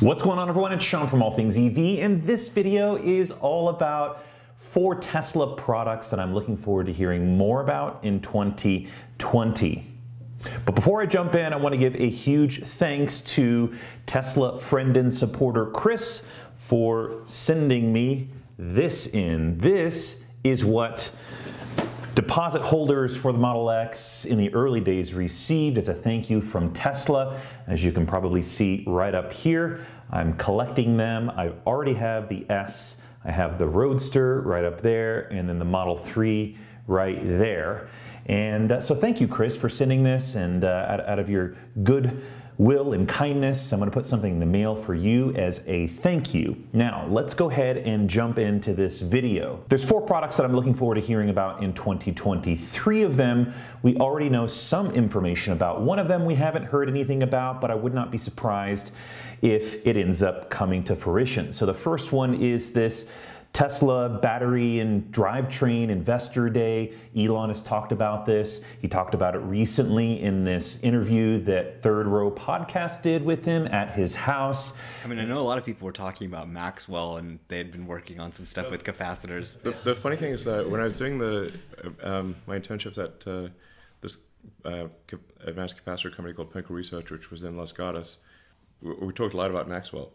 What's going on everyone? It's Sean from All Things EV and this video is all about four Tesla products that I'm looking forward to hearing more about in 2020. But before I jump in, I want to give a huge thanks to Tesla friend and supporter Chris for sending me this in. This is what Deposit holders for the Model X in the early days received as a thank you from Tesla. As you can probably see right up here, I'm collecting them. I already have the S, I have the Roadster right up there, and then the Model 3 right there. And uh, so thank you, Chris, for sending this and uh, out, out of your good will and kindness. I'm going to put something in the mail for you as a thank you. Now, let's go ahead and jump into this video. There's four products that I'm looking forward to hearing about in 2020. Three of them we already know some information about. One of them we haven't heard anything about, but I would not be surprised if it ends up coming to fruition. So the first one is this Tesla battery and drivetrain investor day. Elon has talked about this. He talked about it recently in this interview that Third Row Podcast did with him at his house. I mean, I know a lot of people were talking about Maxwell and they had been working on some stuff with capacitors. The, the funny thing is that when I was doing the um, my internships at uh, this uh, advanced capacitor company called Pinnacle Research, which was in Los Gatos, we, we talked a lot about Maxwell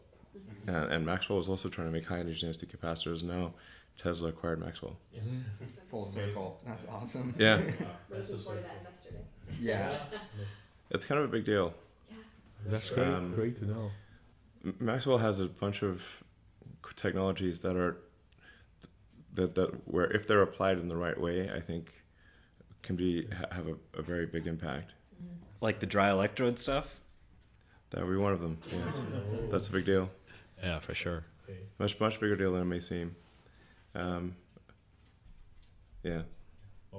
and, and, Maxwell was also trying to make high energy density capacitors. Now Tesla acquired Maxwell. Mm-hmm. Full circle. That's awesome. Yeah. Yeah. It's kind of a big deal. Yeah. That's great. Um, great to know. Maxwell has a bunch of technologies that are that that where if they're applied in the right way, I think can be have a, a very big impact. Like the dry electrode stuff. That would be one of them. Yes, that's a big deal. Yeah, for sure. Much much bigger deal than it may seem. Um, yeah.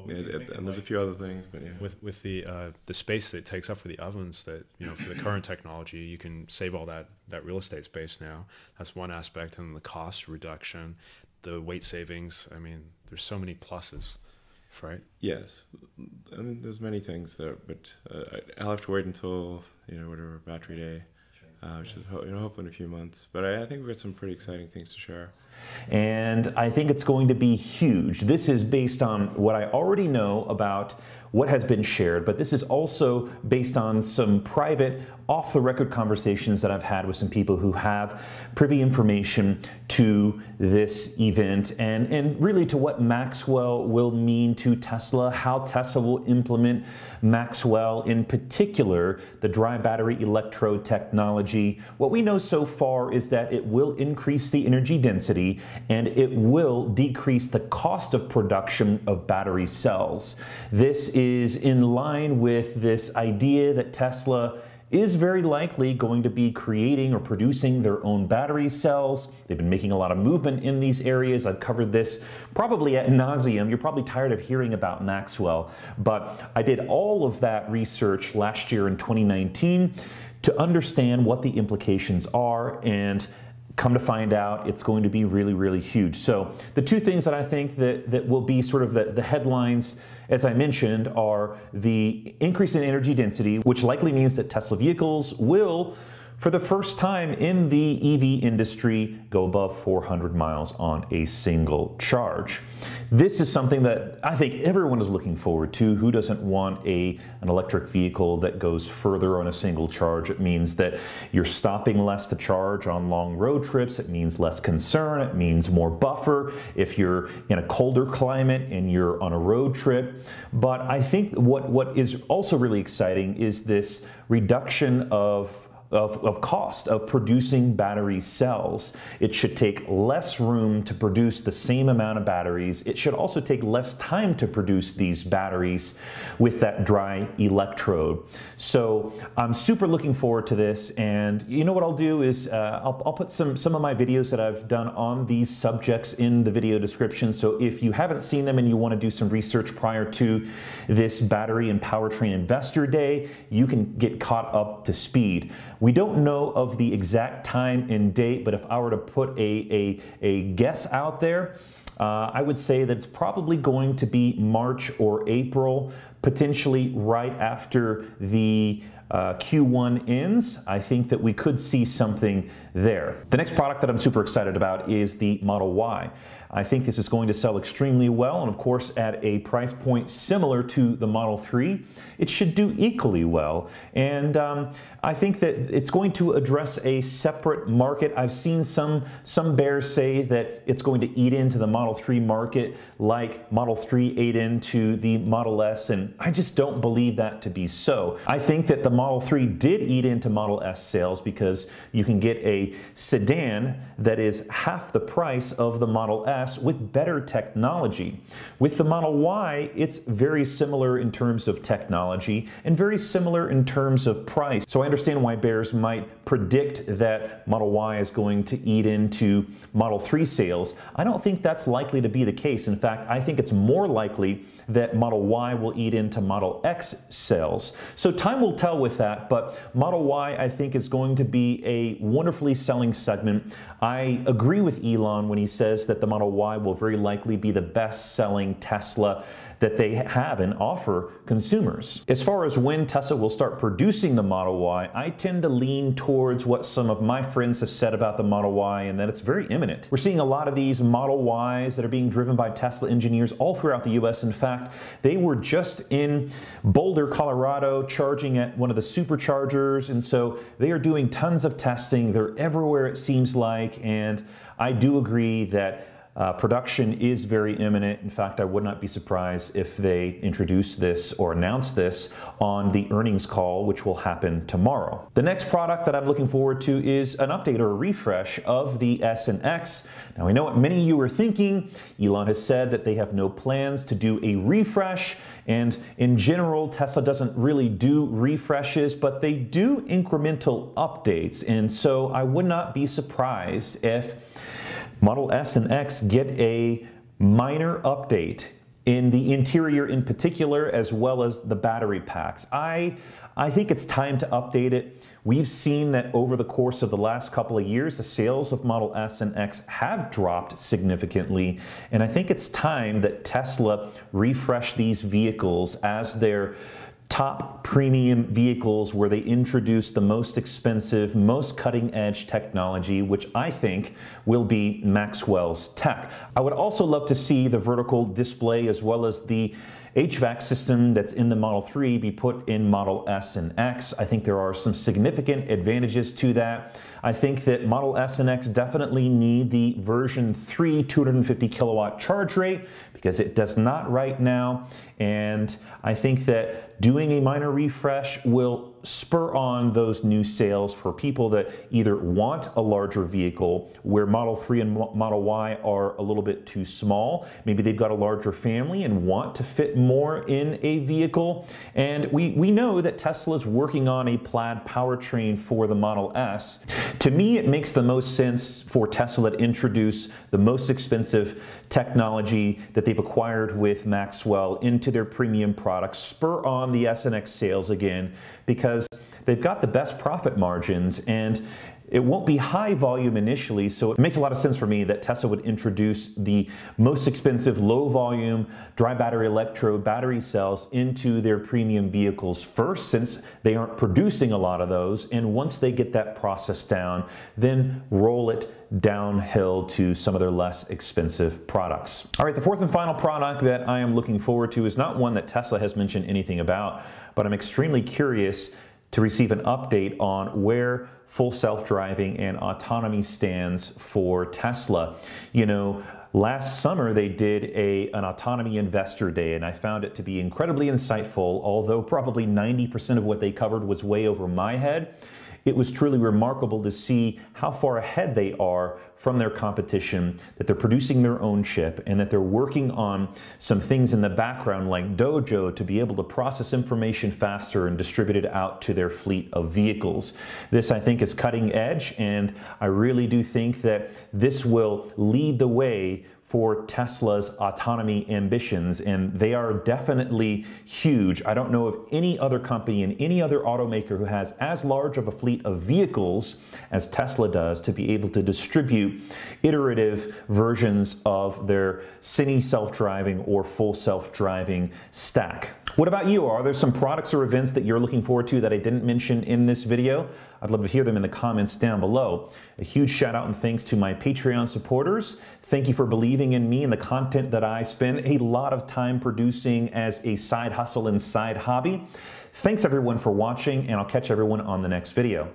yeah, it, and there's a few other things, but yeah. With with the uh, the space that it takes up for the ovens, that you know, for the current technology, you can save all that that real estate space now. That's one aspect, and the cost reduction, the weight savings. I mean, there's so many pluses, right? Yes, I mean, there's many things there, but uh, I'll have to wait until you know whatever battery day uh, which is you know, hopefully in a few months. But I, I, think we've got some pretty exciting things to share. And I think it's going to be huge. This is based on what I already know about what has been shared, but this is also based on some private, off the record conversations that I've had with some people who have privy information to this event and, and really to what Maxwell will mean to Tesla, how Tesla will implement Maxwell, in particular, the dry battery electrode technology. What we know so far is that it will increase the energy density and it will decrease the cost of production of battery cells. This is in line with this idea that Tesla is very likely going to be creating or producing their own battery cells. They've been making a lot of movement in these areas. I've covered this probably at nauseum. You're probably tired of hearing about Maxwell, but I did all of that research last year in 2019 to understand what the implications are and come to find out it's going to be really really huge so the two things that i think that, that will be sort of the, the headlines as i mentioned are the increase in energy density which likely means that tesla vehicles will for the first time in the EV industry, go above 400 miles on a single charge. This is something that I think everyone is looking forward to. Who doesn't want a, an electric vehicle that goes further on a single charge? It means that you're stopping less to charge on long road trips. It means less concern. It means more buffer if you're in a colder climate and you're on a road trip. But I think what, what is also really exciting is this reduction of of, of cost of producing battery cells. It should take less room to produce the same amount of batteries. It should also take less time to produce these batteries with that dry electrode. So I'm super looking forward to this. And you know what I'll do is uh, I'll, I'll put some, some of my videos that I've done on these subjects in the video description. So if you haven't seen them and you want to do some research prior to this battery and powertrain investor day, you can get caught up to speed. We don't know of the exact time and date, but if I were to put a, a, a guess out there, uh, I would say that it's probably going to be March or April, potentially right after the uh, Q1 ends, I think that we could see something there. The next product that I'm super excited about is the Model Y. I think this is going to sell extremely well, and of course, at a price point similar to the Model 3, it should do equally well. And um, I think that it's going to address a separate market. I've seen some, some bears say that it's going to eat into the Model 3 market like Model 3 ate into the Model S, and I just don't believe that to be so. I think that the Model 3 did eat into Model S sales because you can get a sedan that is half the price of the Model S with better technology. With the Model Y, it's very similar in terms of technology and very similar in terms of price. So I understand why bears might predict that Model Y is going to eat into Model 3 sales. I don't think that's likely to be the case. In fact, I think it's more likely that Model Y will eat into Model X sales. So time will tell with that, but Model Y I think is going to be a wonderfully selling segment. I agree with Elon when he says that the Model Y will very likely be the best selling Tesla that they have and offer consumers. As far as when Tesla will start producing the Model Y, I tend to lean towards what some of my friends have said about the Model Y and that it's very imminent. We're seeing a lot of these Model Ys that are being driven by Tesla engineers all throughout the US. In fact, they were just in Boulder, Colorado, charging at one of the superchargers. And so they are doing tons of testing. They're everywhere, it seems like. And I do agree that uh, production is very imminent. In fact, I would not be surprised if they introduce this or announce this on the earnings call, which will happen tomorrow. The next product that I'm looking forward to is an update or a refresh of the S and X. Now, I know what many of you are thinking. Elon has said that they have no plans to do a refresh, and in general, Tesla doesn't really do refreshes, but they do incremental updates. And so I would not be surprised if Model S and X get a minor update in the interior in particular, as well as the battery packs. I, I think it's time to update it. We've seen that over the course of the last couple of years, the sales of Model S and X have dropped significantly. And I think it's time that Tesla refresh these vehicles as they're top premium vehicles where they introduce the most expensive, most cutting edge technology, which I think will be Maxwell's tech. I would also love to see the vertical display as well as the HVAC system that's in the Model 3 be put in Model S and X. I think there are some significant advantages to that. I think that Model S and X definitely need the version 3 250 kilowatt charge rate because it does not right now. And I think that doing a minor refresh will spur on those new sales for people that either want a larger vehicle where Model 3 and Model Y are a little bit too small. Maybe they've got a larger family and want to fit more in a vehicle. And we, we know that Tesla is working on a plaid powertrain for the Model S. To me, it makes the most sense for Tesla to introduce the most expensive technology that they've acquired with Maxwell into their premium products, spur on the S and X sales again, because they've got the best profit margins. And it won't be high volume initially, so it makes a lot of sense for me that Tesla would introduce the most expensive low volume dry battery electrode battery cells into their premium vehicles first, since they aren't producing a lot of those. And once they get that process down, then roll it downhill to some of their less expensive products. All right, the fourth and final product that I am looking forward to is not one that Tesla has mentioned anything about, but I'm extremely curious to receive an update on where full self-driving and autonomy stands for Tesla. You know, last summer they did a, an autonomy investor day and I found it to be incredibly insightful, although probably 90% of what they covered was way over my head. It was truly remarkable to see how far ahead they are from their competition, that they're producing their own chip, and that they're working on some things in the background like Dojo to be able to process information faster and distribute it out to their fleet of vehicles. This, I think, is cutting edge, and I really do think that this will lead the way for Tesla's autonomy ambitions, and they are definitely huge. I don't know of any other company and any other automaker who has as large of a fleet of vehicles as Tesla does to be able to distribute iterative versions of their semi self driving or full self driving stack. What about you? Are there some products or events that you're looking forward to that I didn't mention in this video? I'd love to hear them in the comments down below. A huge shout out and thanks to my Patreon supporters. Thank you for believing in me and the content that I spend a lot of time producing as a side hustle and side hobby. Thanks everyone for watching, and I'll catch everyone on the next video.